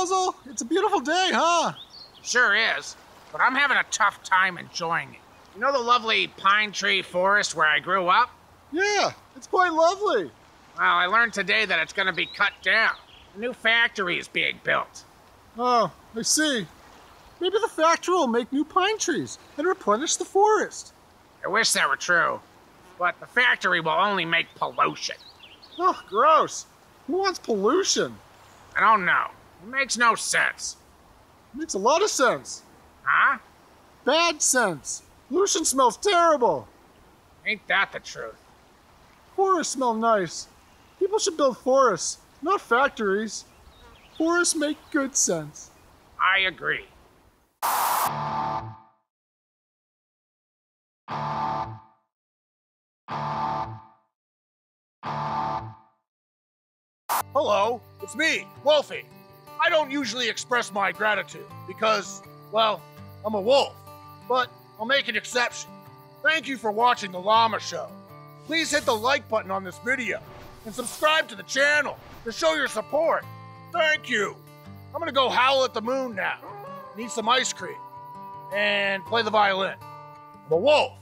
Wazzle. It's a beautiful day, huh? Sure is, but I'm having a tough time enjoying it. You know the lovely pine tree forest where I grew up? Yeah, it's quite lovely. Well, I learned today that it's going to be cut down. A new factory is being built. Oh, I see. Maybe the factory will make new pine trees and replenish the forest. I wish that were true, but the factory will only make pollution. Oh, gross. Who wants pollution? I don't know. It makes no sense. It makes a lot of sense. Huh? Bad sense. Pollution smells terrible. Ain't that the truth? Forests smell nice. People should build forests, not factories. Forests make good sense. I agree. Hello, it's me, Wolfie. I don't usually express my gratitude because, well, I'm a wolf, but I'll make an exception. Thank you for watching The Llama Show. Please hit the like button on this video and subscribe to the channel to show your support. Thank you. I'm gonna go howl at the moon now, need some ice cream, and play the violin. I'm a wolf.